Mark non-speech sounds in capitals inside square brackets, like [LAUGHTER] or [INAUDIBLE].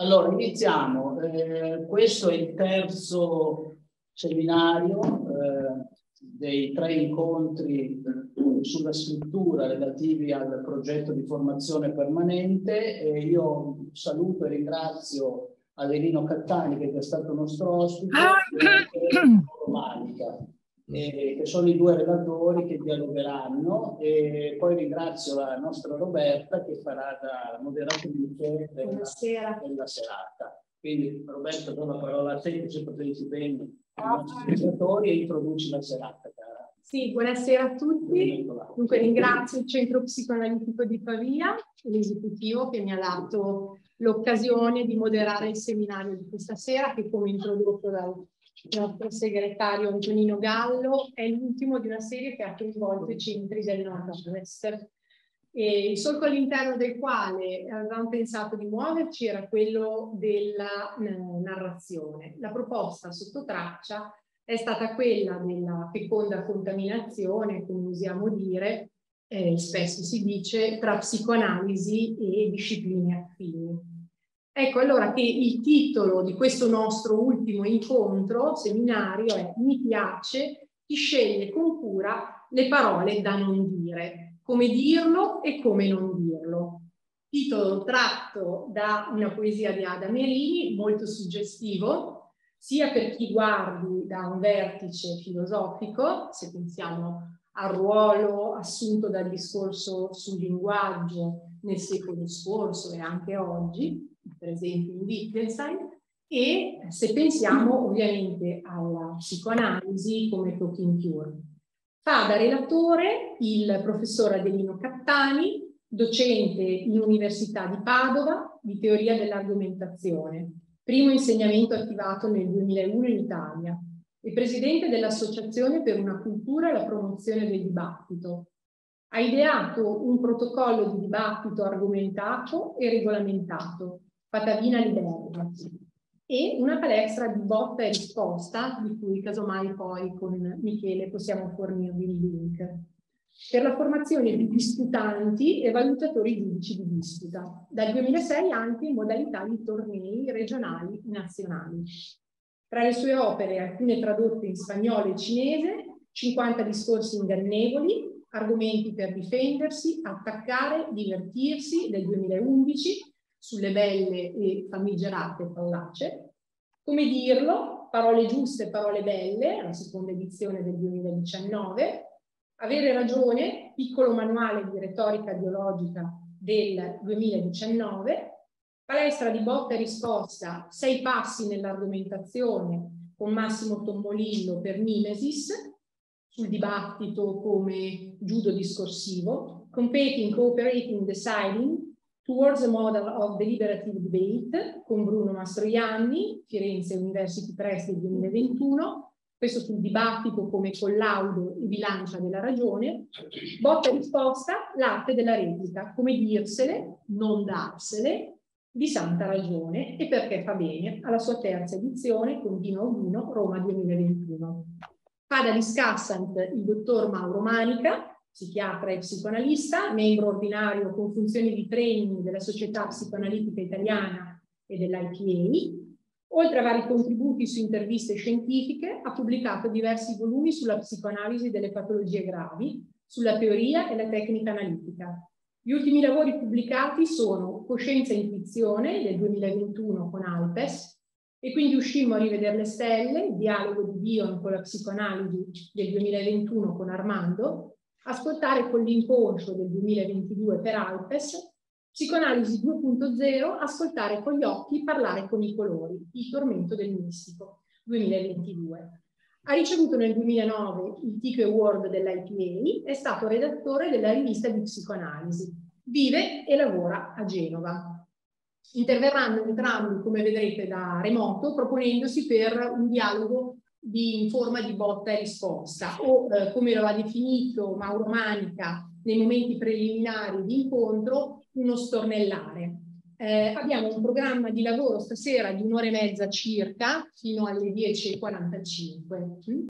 Allora, iniziamo. Eh, questo è il terzo seminario eh, dei tre incontri sulla scrittura relativi al progetto di formazione permanente e io saluto e ringrazio Adelino Cattani che è stato nostro ospite e [CLEARS THROAT] Romanica eh, che sono i due relatori che dialogheranno e poi ringrazio la nostra Roberta che farà da moderatrice della, della serata. Quindi Roberta do la parola a te così partecipi i nostri relatori e introduci la serata. Cara. Sì, buonasera a tutti. Dunque ringrazio il Centro Psicoanalitico di Pavia, l'esecutivo che mi ha dato l'occasione di moderare il seminario di questa sera che come introdotto dal il nostro segretario Antonino Gallo, è l'ultimo di una serie che ha coinvolto i centri del nord-ovest. il solco all'interno del quale avevamo pensato di muoverci era quello della eh, narrazione. La proposta sotto traccia è stata quella della feconda contaminazione, come usiamo dire, eh, spesso si dice, tra psicoanalisi e discipline affini. Ecco allora che il titolo di questo nostro ultimo incontro, seminario, è Mi piace, chi sceglie con cura le parole da non dire, come dirlo e come non dirlo. Titolo tratto da una poesia di Ada Merini, molto suggestivo, sia per chi guardi da un vertice filosofico, se pensiamo al ruolo assunto dal discorso sul linguaggio nel secolo scorso e anche oggi, per esempio in Wittgenstein, e se pensiamo ovviamente alla psicoanalisi come talking cure. Fa da relatore il professor Adelino Cattani, docente in Università di Padova di teoria dell'argomentazione, primo insegnamento attivato nel 2001 in Italia e presidente dell'Associazione per una cultura e la promozione del dibattito. Ha ideato un protocollo di dibattito argomentato e regolamentato. Patavina Liberia e una palestra di botta e risposta di cui casomai poi con Michele possiamo fornirvi il link. Per la formazione di disputanti e valutatori giudici di disputa, dal 2006 anche in modalità di tornei regionali e nazionali. Tra le sue opere, alcune tradotte in spagnolo e cinese, 50 discorsi ingannevoli, argomenti per difendersi, attaccare, divertirsi del 2011, sulle belle e famigerate fallace. Come dirlo? Parole giuste, parole belle, la seconda edizione del 2019. Avere ragione, piccolo manuale di retorica biologica del 2019. Palestra di botta e risposta, sei passi nell'argomentazione con Massimo Tommolillo per Mimesis, sul dibattito come judo discorsivo, Competing, Cooperating, Deciding, Towards a Model of Deliberative Debate con Bruno Mastroianni, Firenze University Press del 2021, questo sul dibattito come collaudo e bilancia della ragione, botta e risposta, l'arte della replica, come dirsele, non darsele, di santa ragione. E perché fa bene, alla sua terza edizione, Continua Urbino, Roma 2021. Fa da discassant il dottor Mauro Manica, psichiatra e psicoanalista, membro ordinario con funzioni di training della Società Psicoanalitica Italiana e dell'IPA. Oltre a vari contributi su interviste scientifiche, ha pubblicato diversi volumi sulla psicoanalisi delle patologie gravi, sulla teoria e la tecnica analitica. Gli ultimi lavori pubblicati sono Coscienza e intuizione del 2021 con Alpes, e quindi uscimmo a rivedere le stelle, il dialogo di Dion con la psicoanalisi del 2021 con Armando, ascoltare con l'inconscio del 2022 per Alpes, psicoanalisi 2.0, ascoltare con gli occhi, parlare con i colori, il tormento del mistico, 2022. Ha ricevuto nel 2009 il Tico Award dell'IPA, è stato redattore della rivista di psicoanalisi, vive e lavora a Genova. Interverranno entrambi, come vedrete, da remoto, proponendosi per un dialogo di, in forma di botta e risposta o eh, come lo ha definito Mauro Manica nei momenti preliminari di incontro, uno stornellare. Eh, abbiamo un programma di lavoro stasera di un'ora e mezza circa fino alle 10.45.